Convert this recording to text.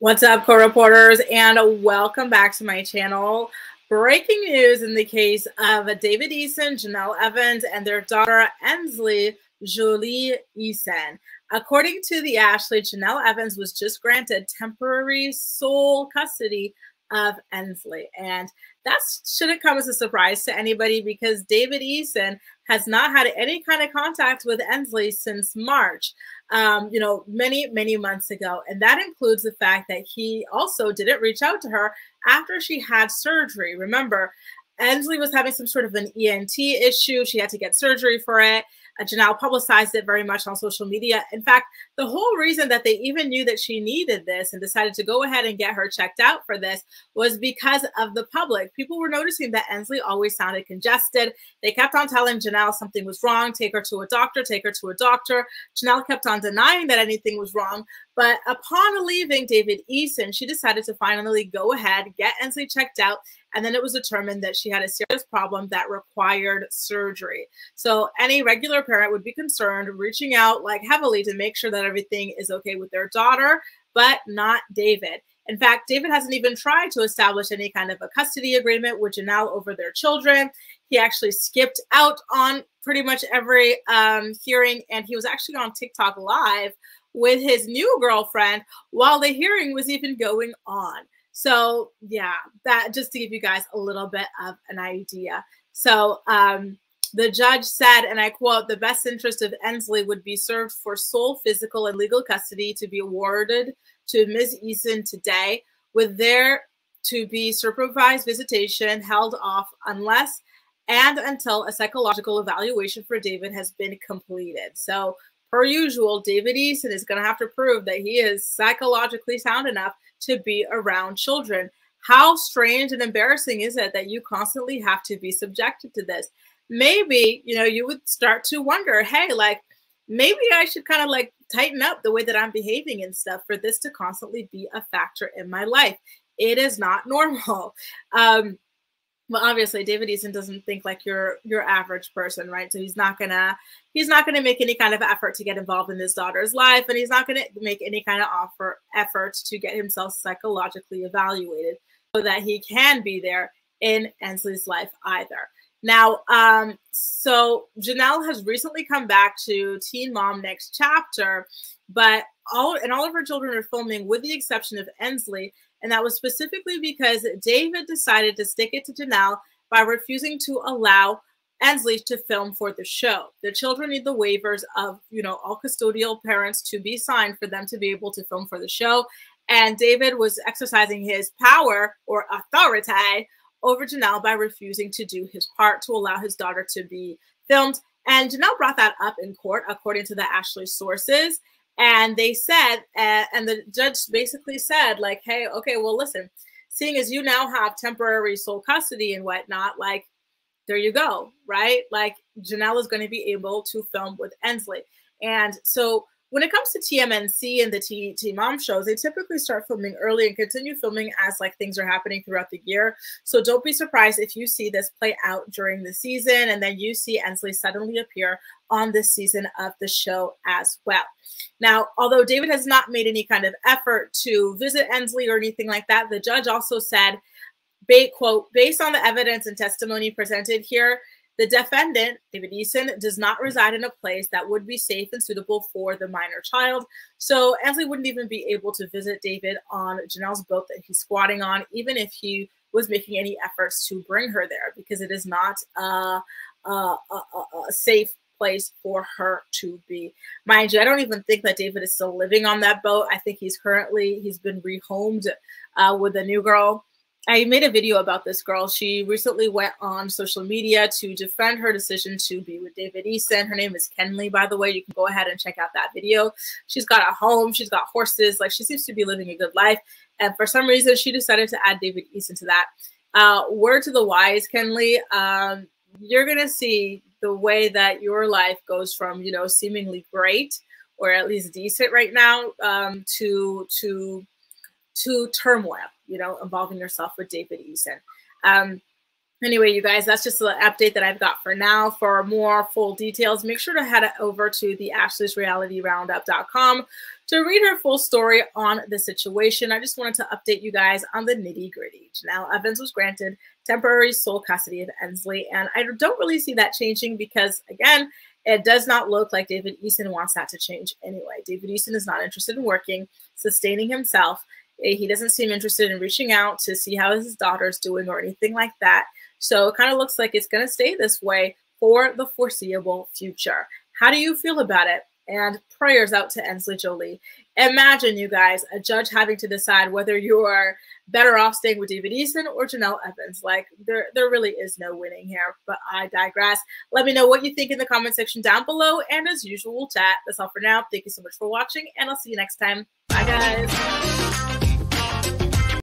What's up, co-reporters, and welcome back to my channel. Breaking news in the case of David Eason, Jenelle Evans, and their daughter Ensley Jolie Eason. According to the Ashley, Jenelle Evans was just granted temporary sole custody of Ensley. And that shouldn't come as a surprise to anybody because David Eason has not had any kind of contact with Ensley since March, um, you know, many, many months ago. And that includes the fact that he also didn't reach out to her after she had surgery. Remember, Ensley was having some sort of an ENT issue. She had to get surgery for it. Uh, Jenelle publicized it very much on social media. In fact, the whole reason that they even knew that she needed this and decided to go ahead and get her checked out for this was because of the public. People were noticing that Ensley always sounded congested. They kept on telling Jenelle something was wrong, take her to a doctor, take her to a doctor. Jenelle kept on denying that anything was wrong. But upon leaving David Eason, she decided to finally go ahead, get Ensley checked out, and then it was determined that she had a serious problem that required surgery. So any regular parent would be concerned, reaching out like heavily to make sure that everything is okay with their daughter, but not David. In fact, David hasn't even tried to establish any kind of a custody agreement with Jenelle over their children. He actually skipped out on pretty much every um, hearing, and he was actually on TikTok live with his new girlfriend while the hearing was even going on. So yeah, that just to give you guys a little bit of an idea. So um, the judge said, and I quote, the best interest of Ensley would be served for sole physical and legal custody to be awarded to Ms. Eason today, with there to be supervised visitation held off unless and until a psychological evaluation for David has been completed. So per usual, David Eason is going to have to prove that he is psychologically sound enough to be around children. How strange and embarrassing is it that you constantly have to be subjected to this? Maybe, you know, you would start to wonder, hey, like, maybe I should kind of like tighten up the way that I'm behaving and stuff for this to constantly be a factor in my life. It is not normal. Um, well obviously david eason doesn't think like your your average person right? So he's not gonna he's not gonna make any kind of effort to get involved in his daughter's life and he's not gonna make any kind of offer effort to get himself psychologically evaluated so that he can be there in ensley's life either now um so jenelle has recently come back to teen mom next chapter but all and all of her children are filming with the exception of ensley and that was specifically because David decided to stick it to Jenelle by refusing to allow Ensley to film for the show. The children need the waivers of, you know, all custodial parents to be signed for them to be able to film for the show. And David was exercising his power or authority over Jenelle by refusing to do his part to allow his daughter to be filmed. And Jenelle brought that up in court, according to the Ashley sources. And they said, uh, and the judge basically said, like, hey, okay, well, listen, seeing as you now have temporary sole custody and whatnot, like, there you go, right? Like, Jenelle is going to be able to film with Ensley. And so when it comes to TMNC and the T, T Mom shows, they typically start filming early and continue filming as like things are happening throughout the year. So don't be surprised if you see this play out during the season and then you see Ensley suddenly appear on this season of the show as well. Now, although David has not made any kind of effort to visit Ensley or anything like that, the judge also said, quote, based on the evidence and testimony presented here, the defendant, David Eason, does not reside in a place that would be safe and suitable for the minor child. So Ensley wouldn't even be able to visit David on Jenelle's boat that he's squatting on, even if he was making any efforts to bring her there, because it is not a, a safe place for her to be. Mind you, I don't even think that David is still living on that boat. I think he's currently, he's been rehomed uh, with a new girl. I made a video about this girl. She recently went on social media to defend her decision to be with David Eason. Her name is Kenley, by the way. You can go ahead and check out that video. She's got a home, she's got horses. Like she seems to be living a good life. And for some reason, she decided to add David Eason to that. Uh, word to the wise, Kenley, um, you're going to see the way that your life goes from, you know, seemingly great or at least decent right now um, to, to, to turmoil you know, involving yourself with David Eason. Um, anyway, you guys, that's just the update that I've got for now. For more full details, make sure to head over to the Ashley's Reality Roundup.com to read her full story on the situation. I just wanted to update you guys on the nitty gritty. Jenelle Evans was granted temporary sole custody of Ensley, and I don't really see that changing because, again, it does not look like David Eason wants that to change anyway. David Eason is not interested in working, sustaining himself. He doesn't seem interested in reaching out to see how his daughter's doing or anything like that. So it kind of looks like it's going to stay this way for the foreseeable future. How do you feel about it? And prayers out to Ensley Jolie. Imagine, you guys, a judge having to decide whether you're better off staying with David Eason or Jenelle Evans. Like, there, there really is no winning here, but I digress. Let me know what you think in the comment section down below. And as usual, chat. That's all for now. Thank you so much for watching, and I'll see you next time. Bye, guys.